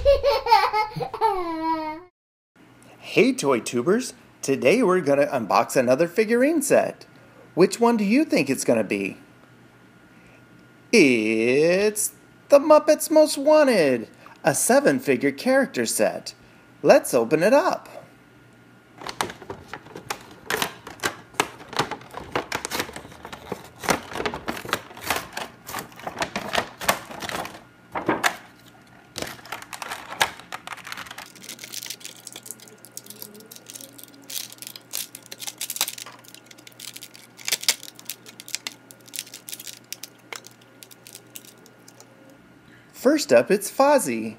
Hey Toy Tubers, today we're going to unbox another figurine set. Which one do you think it's going to be? It's the Muppets Most Wanted, a seven figure character set. Let's open it up. First up, it's Fozzie.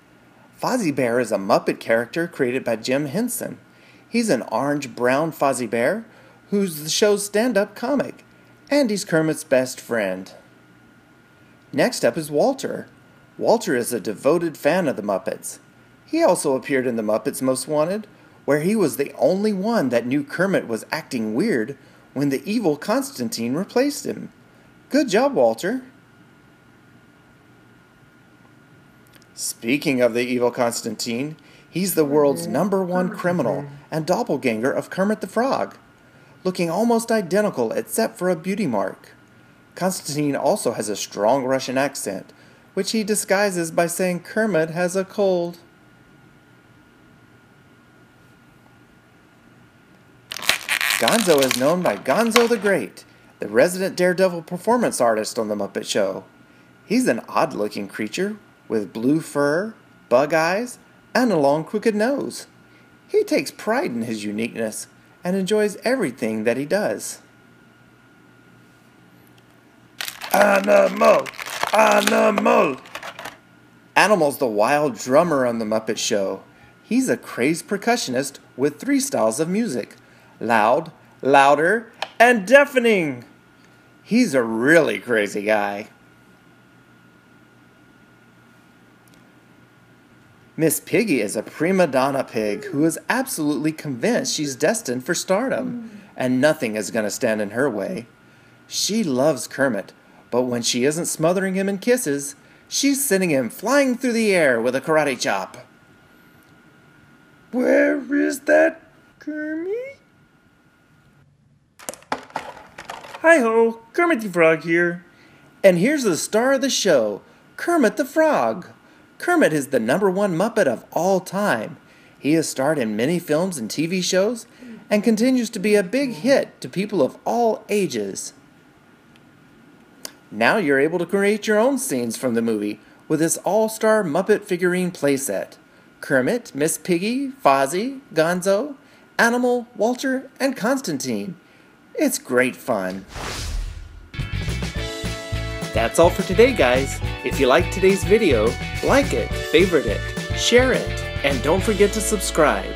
Fozzie Bear is a Muppet character created by Jim Henson. He's an orange brown Fozzie Bear who's the show's stand up comic, and he's Kermit's best friend. Next up is Walter. Walter is a devoted fan of the Muppets. He also appeared in The Muppets Most Wanted, where he was the only one that knew Kermit was acting weird when the evil Constantine replaced him. Good job, Walter. Speaking of the evil Constantine, he's the world's mm-hmm. number one criminal mm-hmm. and doppelganger of Kermit the Frog, looking almost identical except for a beauty mark. Constantine also has a strong Russian accent, which he disguises by saying Kermit has a cold. Gonzo is known by Gonzo the Great, the resident daredevil performance artist on The Muppet Show. He's an odd looking creature with blue fur, bug eyes, and a long crooked nose. He takes pride in his uniqueness and enjoys everything that he does. Animal! Animal! Animal's the wild drummer on The Muppet Show. He's a crazed percussionist with three styles of music loud, louder, and deafening. He's a really crazy guy. Miss Piggy is a prima donna pig who is absolutely convinced she's destined for stardom, and nothing is going to stand in her way. She loves Kermit, but when she isn't smothering him in kisses, she's sending him flying through the air with a karate chop. Where is that Kermit? Hi ho, Kermit the Frog here. And here's the star of the show, Kermit the Frog. Kermit is the number one Muppet of all time. He has starred in many films and TV shows and continues to be a big hit to people of all ages. Now you're able to create your own scenes from the movie with this all star Muppet figurine playset Kermit, Miss Piggy, Fozzie, Gonzo, Animal, Walter, and Constantine. It's great fun. That's all for today, guys. If you liked today's video, like it, favorite it, share it, and don't forget to subscribe.